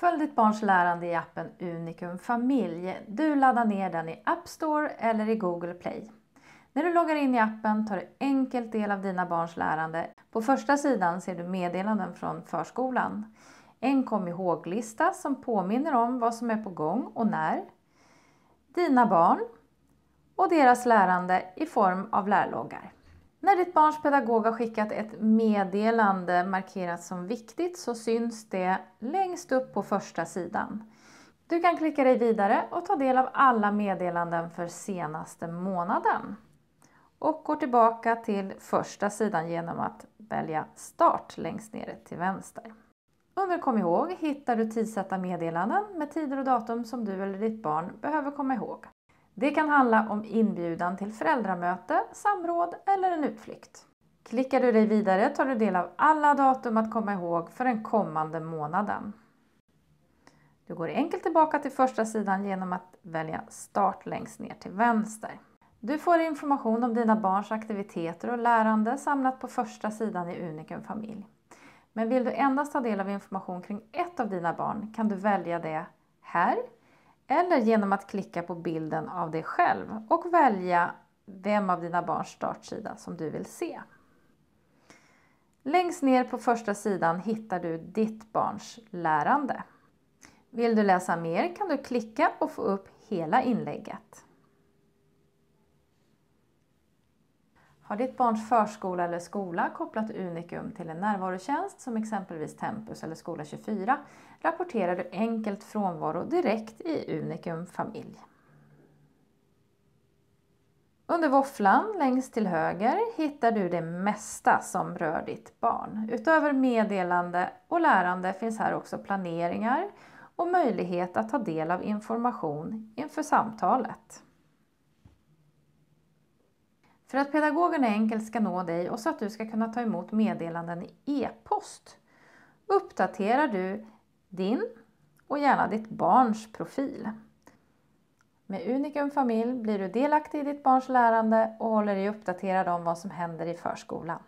Följ ditt barns lärande i appen Unikum familj. Du laddar ner den i App Store eller i Google Play. När du loggar in i appen tar du enkelt del av dina barns lärande. På första sidan ser du meddelanden från förskolan. En kom ihåg-lista som påminner om vad som är på gång och när. Dina barn och deras lärande i form av lärloggar. När ditt barns pedagog har skickat ett meddelande markerat som viktigt så syns det längst upp på första sidan. Du kan klicka dig vidare och ta del av alla meddelanden för senaste månaden. Och går tillbaka till första sidan genom att välja Start längst ner till vänster. Under Kom ihåg hittar du tidsatta meddelanden med tider och datum som du eller ditt barn behöver komma ihåg. Det kan handla om inbjudan till föräldramöte, samråd eller en utflykt. Klickar du dig vidare tar du del av alla datum att komma ihåg för den kommande månaden. Du går enkelt tillbaka till första sidan genom att välja Start längst ner till vänster. Du får information om dina barns aktiviteter och lärande samlat på första sidan i Unikum familj. Men vill du endast ta del av information kring ett av dina barn kan du välja det här eller genom att klicka på bilden av dig själv och välja vem av dina barns startsida som du vill se. Längst ner på första sidan hittar du ditt barns lärande. Vill du läsa mer kan du klicka och få upp hela inlägget. Har ditt barns förskola eller skola kopplat Unikum till en närvarotjänst som exempelvis Tempus eller Skola 24 rapporterar du enkelt frånvaro direkt i Unikum familj. Under våfflan längst till höger hittar du det mesta som rör ditt barn. Utöver meddelande och lärande finns här också planeringar och möjlighet att ta del av information inför samtalet. För att pedagogerna enkelt ska nå dig och så att du ska kunna ta emot meddelanden i e-post uppdaterar du din och gärna ditt barns profil. Med Unikum familj blir du delaktig i ditt barns lärande och håller dig uppdaterad om vad som händer i förskolan.